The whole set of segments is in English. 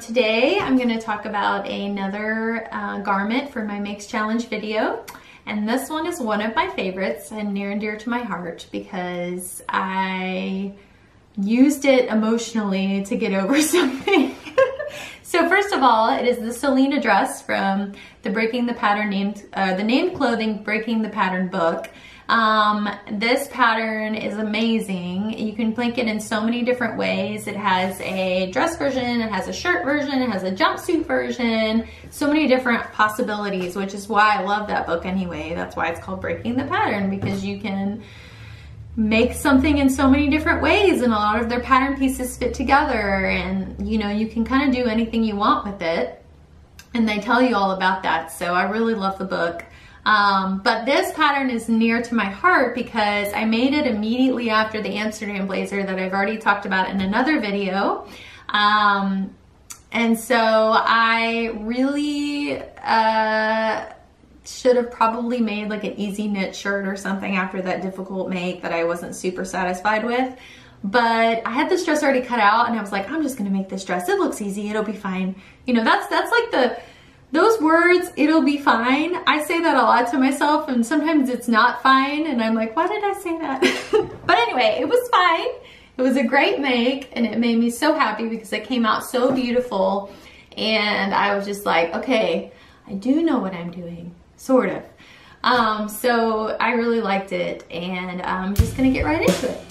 Today I'm going to talk about another uh, garment for my Makes Challenge video. And this one is one of my favorites and near and dear to my heart because I used it emotionally to get over something. so first of all, it is the Solina dress from the Breaking the Pattern named, uh, the Named Clothing Breaking the Pattern book. Um, this pattern is amazing. You can make it in so many different ways. It has a dress version, it has a shirt version, it has a jumpsuit version, so many different possibilities, which is why I love that book anyway. That's why it's called Breaking the Pattern, because you can make something in so many different ways and a lot of their pattern pieces fit together and you know, you can kind of do anything you want with it. And they tell you all about that. So I really love the book. Um, but this pattern is near to my heart because I made it immediately after the Amsterdam blazer that I've already talked about in another video. Um, and so I really uh, should have probably made like an easy knit shirt or something after that difficult make that I wasn't super satisfied with. But I had this dress already cut out and I was like, I'm just gonna make this dress. It looks easy, it'll be fine. You know, that's that's like the those words, it'll be fine. I say that a lot to myself and sometimes it's not fine and I'm like, why did I say that? but anyway, it was fine. It was a great make and it made me so happy because it came out so beautiful. And I was just like, okay, I do know what I'm doing, sort of. Um, so I really liked it and I'm just gonna get right into it.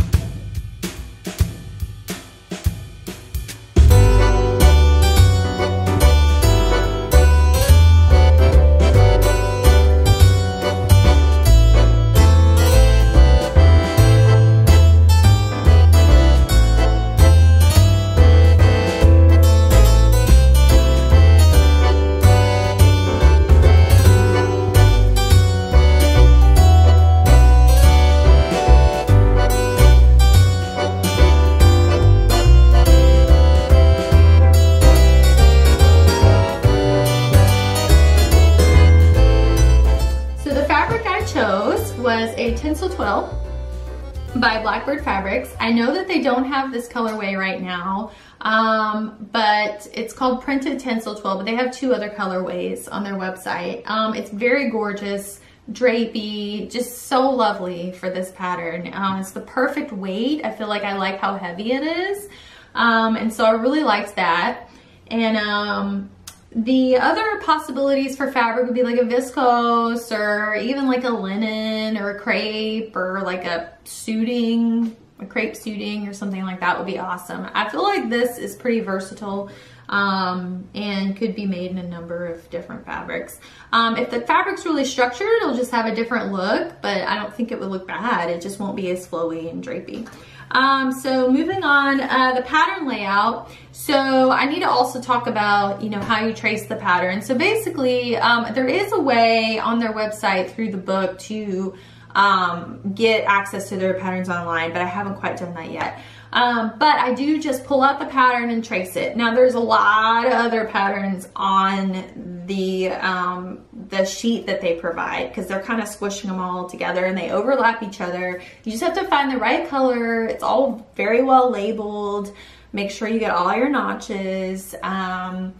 Fabrics. I know that they don't have this colorway right now, um, but it's called Printed Tencel Twill, but they have two other colorways on their website. Um, it's very gorgeous, drapey, just so lovely for this pattern. Um, it's the perfect weight. I feel like I like how heavy it is. Um, and so I really liked that. And um, the other possibilities for fabric would be like a viscose or even like a linen or a crepe or like a suiting, a crepe suiting or something like that would be awesome. I feel like this is pretty versatile um, and could be made in a number of different fabrics. Um, if the fabric's really structured, it'll just have a different look, but I don't think it would look bad. It just won't be as flowy and drapey. Um, so moving on, uh, the pattern layout. So I need to also talk about, you know, how you trace the pattern. So basically, um, there is a way on their website through the book to um, get access to their patterns online, but I haven't quite done that yet. Um, but I do just pull out the pattern and trace it. Now there's a lot of other patterns on the, um, the sheet that they provide because they're kind of squishing them all together and they overlap each other. You just have to find the right color. It's all very well labeled. Make sure you get all your notches. Um,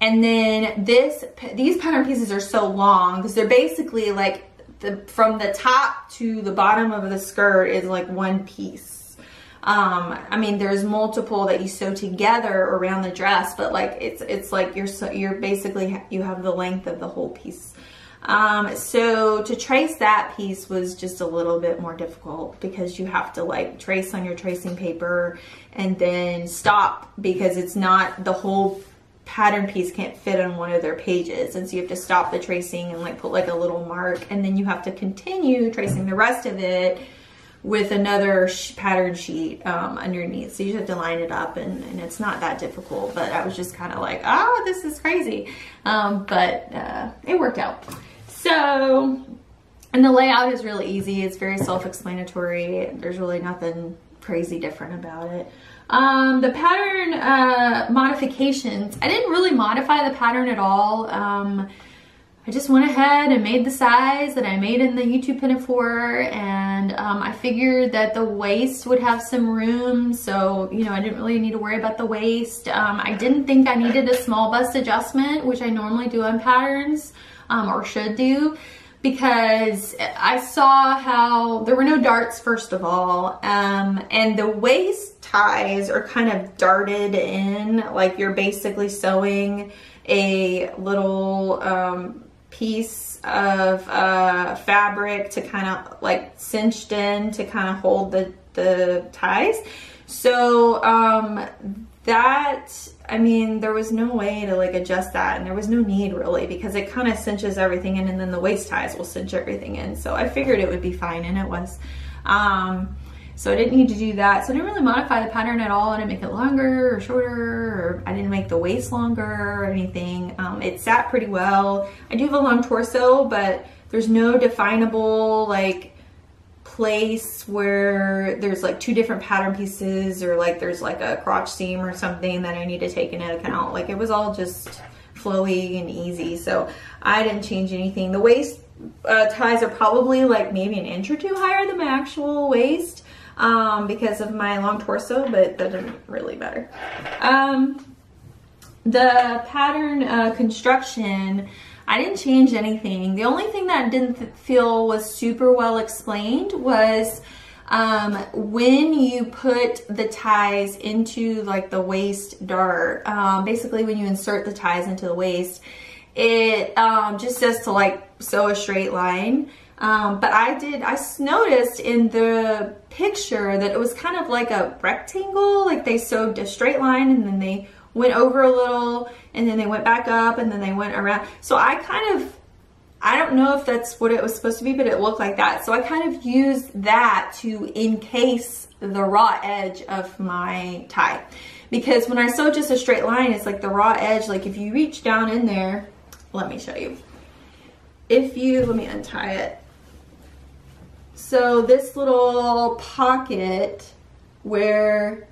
and then this, these pattern pieces are so long because they're basically like the, from the top to the bottom of the skirt is like one piece. Um, I mean, there's multiple that you sew together around the dress, but like it's it's like you're so you're basically you have the length of the whole piece. Um, so to trace that piece was just a little bit more difficult because you have to like trace on your tracing paper and then stop because it's not the whole pattern piece can't fit on one of their pages and so you have to stop the tracing and like put like a little mark and then you have to continue tracing the rest of it with another sh pattern sheet um, underneath. So you just have to line it up and, and it's not that difficult, but I was just kind of like, oh, this is crazy. Um, but uh, it worked out. So, and the layout is really easy. It's very self-explanatory. There's really nothing crazy different about it. Um, the pattern uh, modifications, I didn't really modify the pattern at all. Um, I just went ahead and made the size that I made in the YouTube Pinafore and um, I figured that the waist would have some room so you know I didn't really need to worry about the waist. Um, I didn't think I needed a small bust adjustment which I normally do on patterns um, or should do because I saw how there were no darts first of all um, and the waist ties are kind of darted in like you're basically sewing a little um, piece of uh, fabric to kind of like cinched in to kind of hold the, the ties. So um, that, I mean, there was no way to like adjust that and there was no need really because it kind of cinches everything in and then the waist ties will cinch everything in. So I figured it would be fine and it was. Um, so I didn't need to do that. So I didn't really modify the pattern at all. I didn't make it longer or shorter, or I didn't make the waist longer or anything. Um, it sat pretty well. I do have a long torso, but there's no definable like place where there's like two different pattern pieces or like there's like a crotch seam or something that I need to take into account. Like it was all just flowy and easy. So I didn't change anything. The waist uh, ties are probably like maybe an inch or two higher than my actual waist um, because of my long torso, but that didn't really matter. Um, the pattern uh, construction, I didn't change anything. The only thing that I didn't feel was super well explained was um, when you put the ties into like the waist dart, um, basically when you insert the ties into the waist, it um, just says to like sew a straight line. Um, but I did, I noticed in the picture that it was kind of like a rectangle, like they sewed a straight line and then they went over a little and then they went back up and then they went around. So I kind of, I don't know if that's what it was supposed to be, but it looked like that. So I kind of used that to encase the raw edge of my tie. Because when I sew just a straight line, it's like the raw edge, like if you reach down in there, let me show you. If you, let me untie it so this little pocket where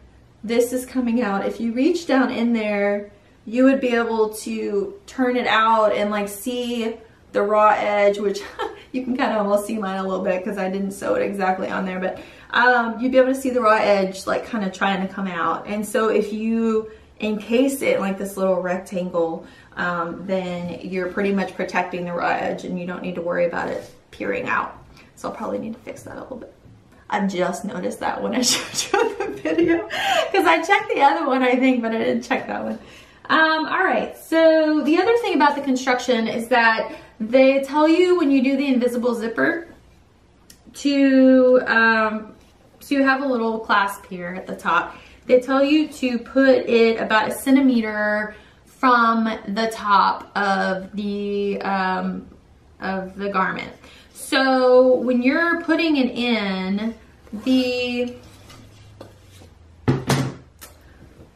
this is coming out, if you reach down in there, you would be able to turn it out and like see the raw edge, which you can kind of almost see mine a little bit because I didn't sew it exactly on there, but um, you'd be able to see the raw edge like kind of trying to come out. And so if you encase it like this little rectangle, um, then you're pretty much protecting the raw edge and you don't need to worry about it peering out. So I'll probably need to fix that a little bit. I just noticed that when I showed you the video because I checked the other one, I think, but I didn't check that one. Um, all right, so the other thing about the construction is that they tell you when you do the invisible zipper to, um, so you have a little clasp here at the top. They tell you to put it about a centimeter from the top of the, um, of the garment. So when you're putting it in, the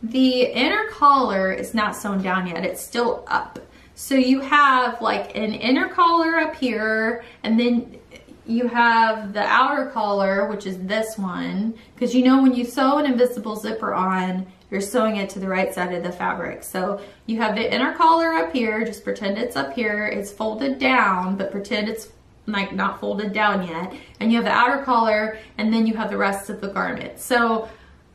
the inner collar is not sewn down yet, it's still up. So you have like an inner collar up here and then you have the outer collar, which is this one, because you know when you sew an invisible zipper on, you're sewing it to the right side of the fabric. So you have the inner collar up here, just pretend it's up here, it's folded down, but pretend it's like not folded down yet. And you have the outer collar and then you have the rest of the garment. So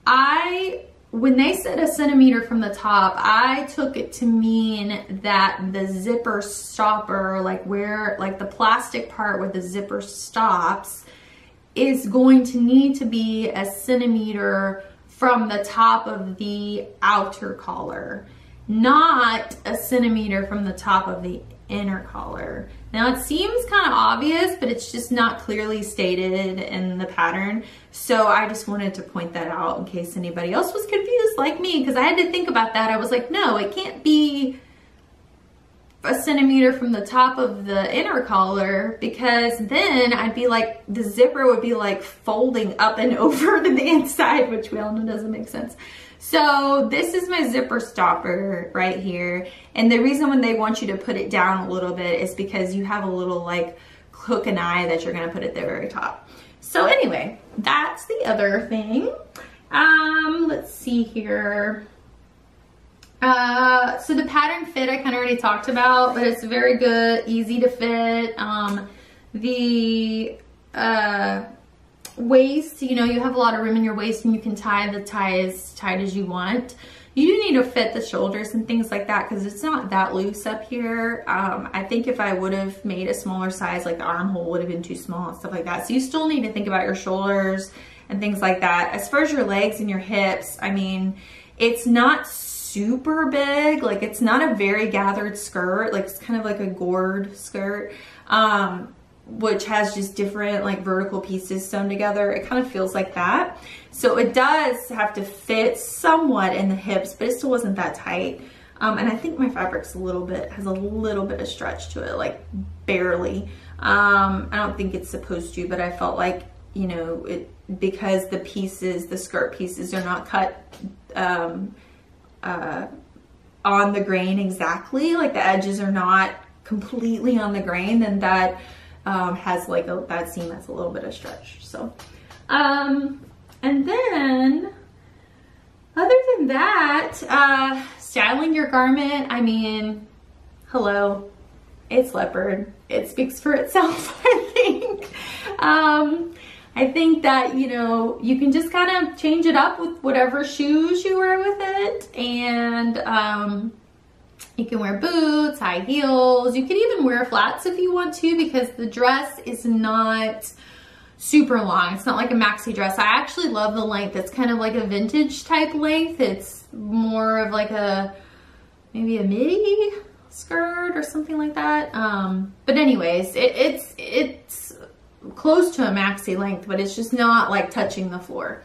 I, when they said a centimeter from the top, I took it to mean that the zipper stopper, like where, like the plastic part where the zipper stops, is going to need to be a centimeter from the top of the outer collar, not a centimeter from the top of the inner collar. Now it seems kind of obvious, but it's just not clearly stated in the pattern. So I just wanted to point that out in case anybody else was confused like me, because I had to think about that. I was like, no, it can't be a centimeter from the top of the inner collar because then I'd be like, the zipper would be like folding up and over to the inside, which we all know doesn't make sense. So this is my zipper stopper right here. And the reason when they want you to put it down a little bit is because you have a little like hook and eye that you're gonna put at the very top. So anyway, that's the other thing. Um, let's see here. Uh, so the pattern fit I kind of already talked about, but it's very good, easy to fit. Um, the uh, waist, you know, you have a lot of room in your waist and you can tie the tie as tight as you want. You do need to fit the shoulders and things like that because it's not that loose up here. Um, I think if I would have made a smaller size, like the armhole would have been too small and stuff like that. So you still need to think about your shoulders and things like that. As far as your legs and your hips, I mean, it's not super big. Like it's not a very gathered skirt. Like it's kind of like a gored skirt. Um, which has just different like vertical pieces sewn together. It kind of feels like that. So it does have to fit somewhat in the hips, but it still wasn't that tight. Um, and I think my fabric's a little bit, has a little bit of stretch to it, like barely. Um, I don't think it's supposed to, but I felt like, you know, it because the pieces, the skirt pieces are not cut um, uh, on the grain exactly, like the edges are not completely on the grain, then that um, has like a, that seam that's a little bit of stretch. So, um, and then other than that, uh, styling your garment, I mean, hello, it's leopard. It speaks for itself, I think. Um, I think that, you know, you can just kind of change it up with whatever shoes you wear with it. And, um, you can wear boots, high heels. You can even wear flats if you want to because the dress is not super long. It's not like a maxi dress. I actually love the length. It's kind of like a vintage type length. It's more of like a, maybe a midi skirt or something like that. Um, but anyways, it, it's, it's close to a maxi length, but it's just not like touching the floor.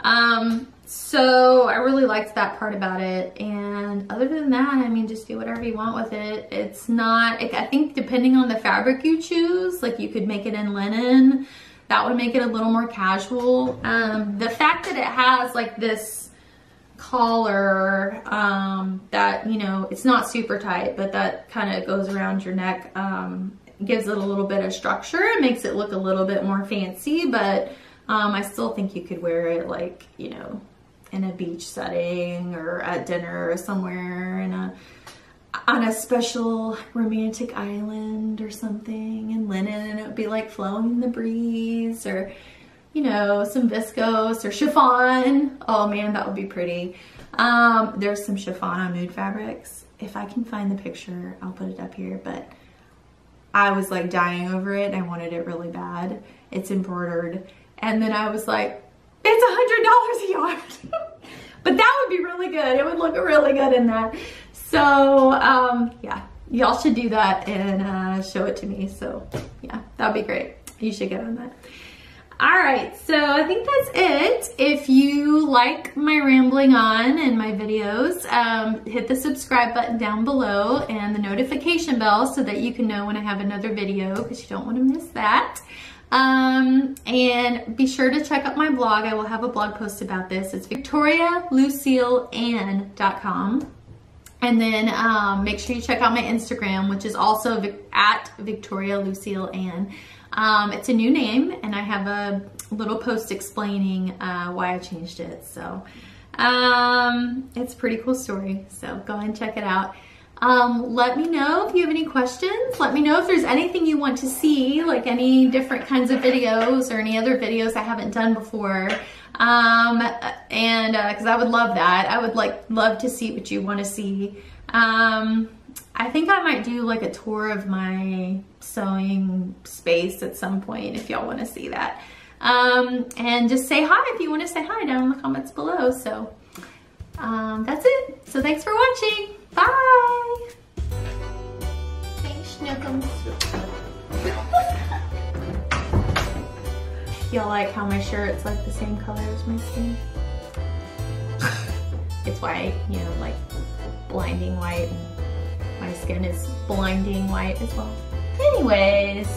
Um, so I really liked that part about it. And other than that, I mean, just do whatever you want with it. It's not, I think depending on the fabric you choose, like you could make it in linen, that would make it a little more casual. Um, the fact that it has like this collar um, that, you know, it's not super tight, but that kind of goes around your neck, um, gives it a little bit of structure. It makes it look a little bit more fancy, but um, I still think you could wear it like, you know, in a beach setting or at dinner or somewhere in a on a special romantic island or something in linen and it would be like flowing in the breeze or you know some viscose or chiffon oh man that would be pretty um, there's some chiffon on mood fabrics if I can find the picture I'll put it up here but I was like dying over it I wanted it really bad it's embroidered and then I was like it's a hundred dollars a yard. but that would be really good. It would look really good in that. So um, yeah, y'all should do that and uh, show it to me. So yeah, that'd be great. You should get on that. All right, so I think that's it. If you like my rambling on and my videos, um, hit the subscribe button down below and the notification bell so that you can know when I have another video because you don't want to miss that. Um, and be sure to check out my blog. I will have a blog post about this. It's victorialucilleanne.com. And then um, make sure you check out my Instagram, which is also at Victoria Lucille Anne. Um, it's a new name, and I have a little post explaining uh, why I changed it. So um, it's a pretty cool story. So go ahead and check it out. Um, let me know if you have any questions. Let me know if there's anything you want to see, like any different kinds of videos or any other videos I haven't done before. Um, and because uh, I would love that. I would like love to see what you want to see. Um, I think I might do like a tour of my sewing space at some point if y'all want to see that. Um, and just say hi if you want to say hi down in the comments below. So um, that's it. So thanks for watching. Bye. Thanks, Schnookums. Y'all like how my shirt's like the same color as my skin? it's white, you know, like blinding white. My skin is blinding white as well. Anyways,